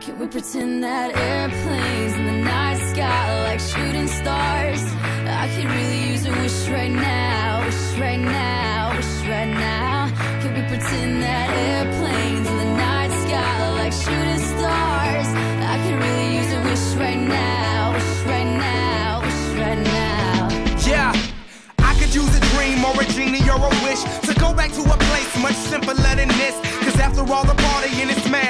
Can we pretend that airplanes in the night sky are like shooting stars? I could really use a wish right now, wish right now, wish right now. Can we pretend that airplanes in the night sky are like shooting stars? I could really use a wish right now, wish right now, wish right now. Yeah, I could use a dream or a genie or a wish to go back to a place much simpler than this. Cause after all the partying and smashing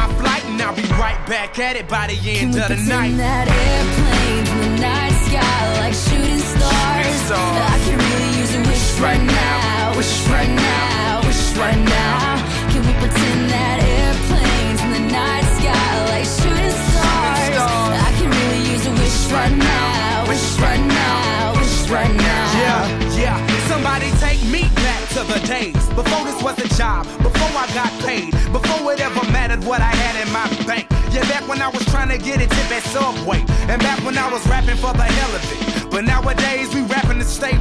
right back at it by the end we of the pretend night. that airplanes in the night sky like shooting stars? stars. I could really use a wish right, Right now, wish right now, wish right now. Can we pretend that airplanes in the night sky like shooting stars? stars. I could really use a wish right now, wish right now, wish right now. Yeah, yeah. Somebody take me back to the days before this was a job, before I got paid, before it ever mattered what I had in my bank. Yeah, back when I was trying to get a tip at Subway, and back when I was rapping for the hell of it. But nowadays we rapping to stay